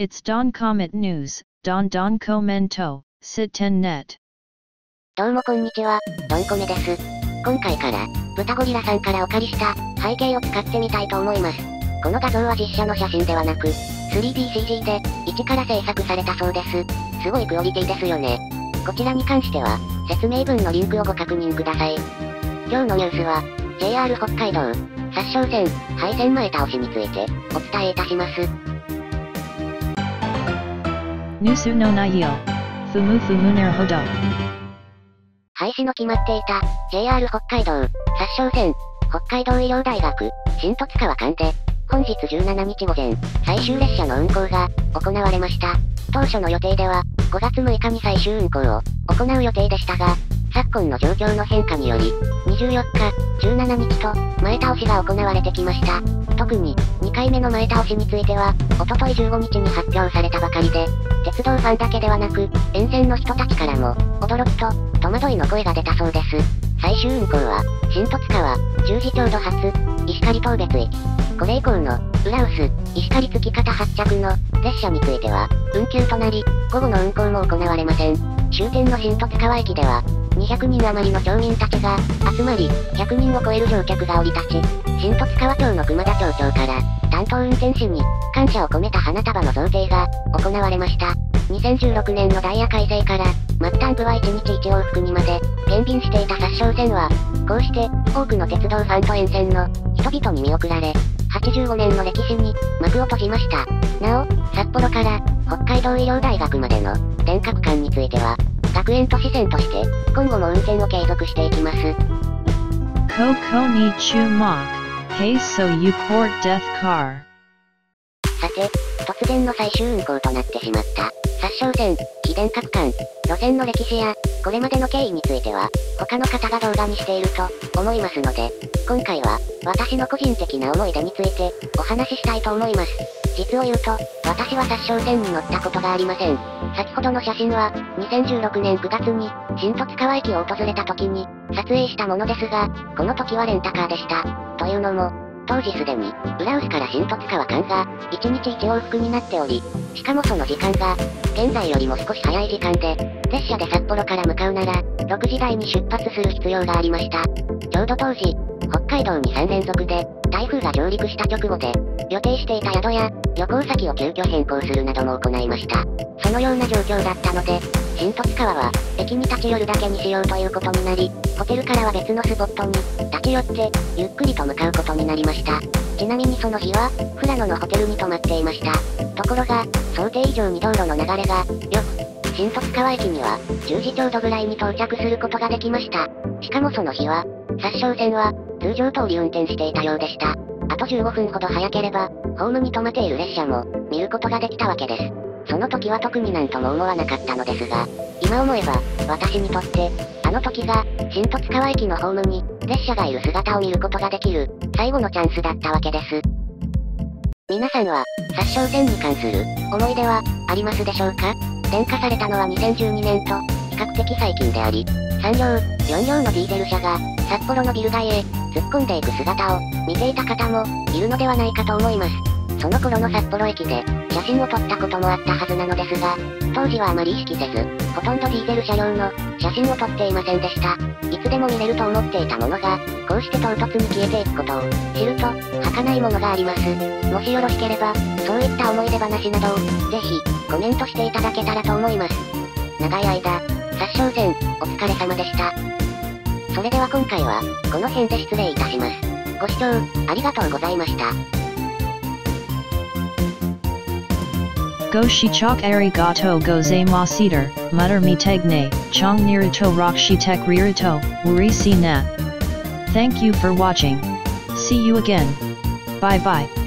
It's Don Comet News, Don Don Comento, Sit Ten Net. どうもこんにちは、ドンコメです。今回から、豚ゴリラさんからお借りした背景を使ってみたいと思います。この画像は実写の写真ではなく、3DCG で、一から制作されたそうです。すごいクオリティですよね。こちらに関しては、説明文のリンクをご確認ください。今日のニュースは、JR 北海道、殺傷線、配線前倒しについて、お伝えいたします。ニュースの内容。ふむふむねるほど。廃止の決まっていた、JR 北海道、殺傷線、北海道医療大学、新十津川間で、本日17日午前、最終列車の運行が、行われました。当初の予定では、5月6日に最終運行を、行う予定でしたが、昨今の状況の変化により、24日、17日と、前倒しが行われてきました。特に、回目の前倒しについては、おととい15日に発表されたばかりで、鉄道ファンだけではなく、沿線の人たちからも、驚きと、戸惑いの声が出たそうです。最終運行は、新十津川、十字町土発、石狩東別駅。これ以降の、浦臼、石狩月方発着の、列車については、運休となり、午後の運行も行われません。終点の新十津川駅では、200人余りの町民たちが、集まり、100人を超える乗客が降り立ち、新十津川町の熊田町長から、担当運転士に、感謝を込めた花束の贈呈が、行われました。2016年のダイヤ改正から、末端部は1日1往復にまで、減便していた殺傷線は、こうして、多くの鉄道ファンと沿線の、人々に見送られ、85年の歴史に、幕を閉じました。なお、札幌から、北海道医療大学までの、電化区間については、学園都市線として、今後も運転を継続していきます。ここに注目。Hey so you port death car. さて、突然の最終運行となってしまった、殺傷線、非電化区間、路線の歴史や、これまでの経緯については、他の方が動画にしていると、思いますので、今回は、私の個人的な思い出について、お話ししたいと思います。実を言うと、私は殺傷線に乗ったことがありません。先ほどの写真は、2016年9月に、新十津川駅を訪れた時に、撮影したものですが、この時はレンタカーでした。というのも、当時すでに、浦臼から新十津川間が、1日1往復になっており、しかもその時間が、現在よりも少し早い時間で、列車で札幌から向かうなら、6時台に出発する必要がありました。ちょうど当時、北海道に3連続で、台風が上陸した直後で、予定していた宿や、旅行先を急遽変更するなども行いました。そのような状況だったので、新十津川は、駅に立ち寄るだけにしようということになり、ホテルからは別のスポットに、立ち寄って、ゆっくりと向かうことになりました。ちなみにその日は、富良野のホテルに泊まっていました。ところが、想定以上に道路の流れが、よく、新十津川駅には、10時ちょうどぐらいに到着することができました。しかもその日は、殺傷線は、通常通り運転していたようでした。あと15分ほど早ければ、ホームに止めている列車も、見ることができたわけです。その時は特になんとも思わなかったのですが、今思えば、私にとって、あの時が、新十津川駅のホームに、列車がいる姿を見ることができる、最後のチャンスだったわけです。皆さんは、殺傷戦に関する、思い出は、ありますでしょうか？電化されたのは2012年と、比較的最近であり、3両、4両のディーゼル車が、札幌のビル街へ、突っ込んでいく姿を、見ていた方も、いるのではないかと思います。その頃の札幌駅で、写真を撮ったこともあったはずなのですが、当時はあまり意識せず、ほとんどディーゼル車両の写真を撮っていませんでした。いつでも見れると思っていたものが、こうして唐突に消えていくことを知ると、儚いものがあります。もしよろしければ、そういった思い出話などを、ぜひ、コメントしていただけたらと思います。長い間、殺傷戦、お疲れ様でした。それでは今回は、この辺で失礼いたします。ご視聴、ありがとうございました。Goshi chok arigato gozaimasu mutter mi tegne, chong niruto rockshi tek ririto, wuri si na. Thank you for watching. See you again. Bye bye.